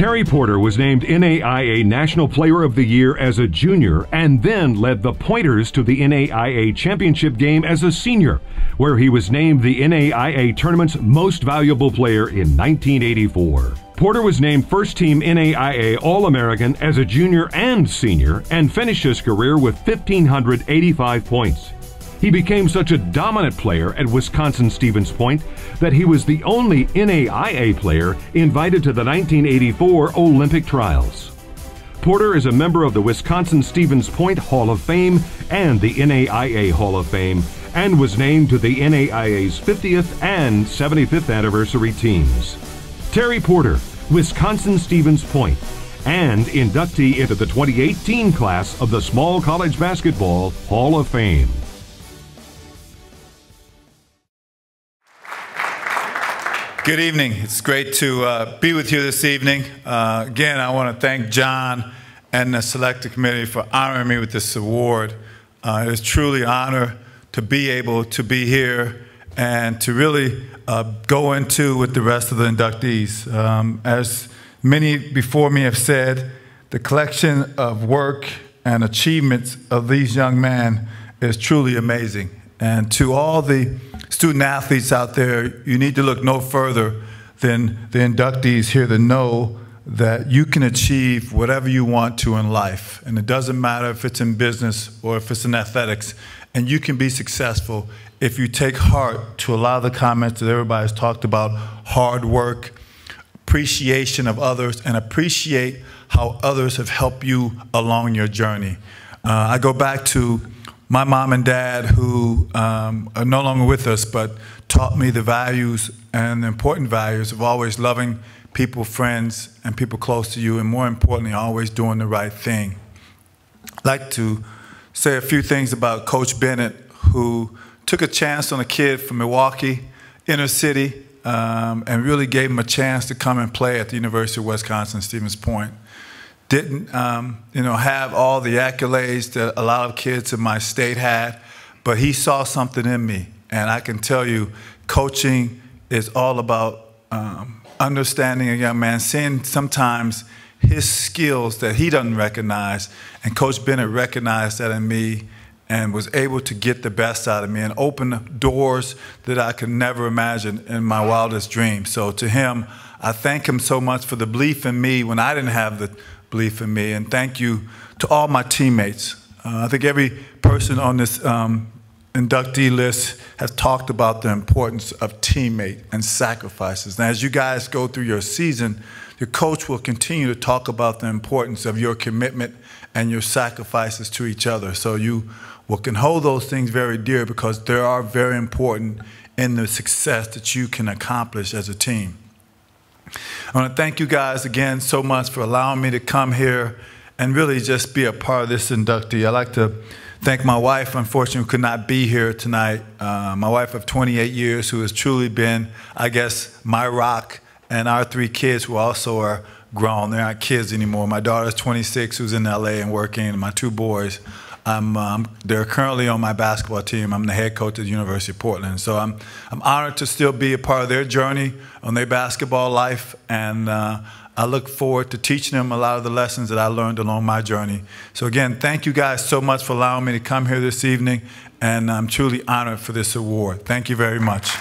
Terry Porter was named NAIA National Player of the Year as a junior and then led the Pointers to the NAIA Championship game as a senior, where he was named the NAIA tournament's most valuable player in 1984. Porter was named first team NAIA All American as a junior and senior and finished his career with 1,585 points. He became such a dominant player at Wisconsin Stevens Point that he was the only NAIA player invited to the 1984 Olympic trials. Porter is a member of the Wisconsin Stevens Point Hall of Fame and the NAIA Hall of Fame and was named to the NAIA's 50th and 75th anniversary teams. Terry Porter, Wisconsin Stevens Point, and inductee into the 2018 class of the Small College Basketball Hall of Fame. Good evening. It's great to uh, be with you this evening. Uh, again, I want to thank John and the Selected Committee for honoring me with this award. Uh, it is truly an honor to be able to be here and to really uh, go into with the rest of the inductees. Um, as many before me have said, the collection of work and achievements of these young men is truly amazing. And to all the student athletes out there, you need to look no further than the inductees here to know that you can achieve whatever you want to in life. And it doesn't matter if it's in business or if it's in athletics. And you can be successful if you take heart to a lot of the comments that everybody's talked about hard work, appreciation of others, and appreciate how others have helped you along your journey. Uh, I go back to my mom and dad, who um, are no longer with us, but taught me the values and the important values of always loving people, friends, and people close to you, and more importantly, always doing the right thing. I'd like to say a few things about Coach Bennett, who took a chance on a kid from Milwaukee, inner city, um, and really gave him a chance to come and play at the University of Wisconsin Stevens Point. Didn't um, you know have all the accolades that a lot of kids in my state had, but he saw something in me, and I can tell you, coaching is all about um, understanding a young man, seeing sometimes his skills that he doesn't recognize, and Coach Bennett recognized that in me and was able to get the best out of me and open doors that I could never imagine in my wildest dreams. So to him, I thank him so much for the belief in me when I didn't have the belief in me. And thank you to all my teammates. Uh, I think every person on this um, inductee list has talked about the importance of teammate and sacrifices. And as you guys go through your season, your coach will continue to talk about the importance of your commitment and your sacrifices to each other. So you well, can hold those things very dear because they are very important in the success that you can accomplish as a team. I want to thank you guys again so much for allowing me to come here and really just be a part of this inductee. I'd like to thank my wife, unfortunately, could not be here tonight. Uh, my wife of 28 years, who has truly been, I guess, my rock, and our three kids who also are grown. They're not kids anymore. My daughter's 26, who's in LA and working, and my two boys I'm, um, they're currently on my basketball team. I'm the head coach at the University of Portland. So I'm, I'm honored to still be a part of their journey on their basketball life. And uh, I look forward to teaching them a lot of the lessons that I learned along my journey. So again, thank you guys so much for allowing me to come here this evening. And I'm truly honored for this award. Thank you very much.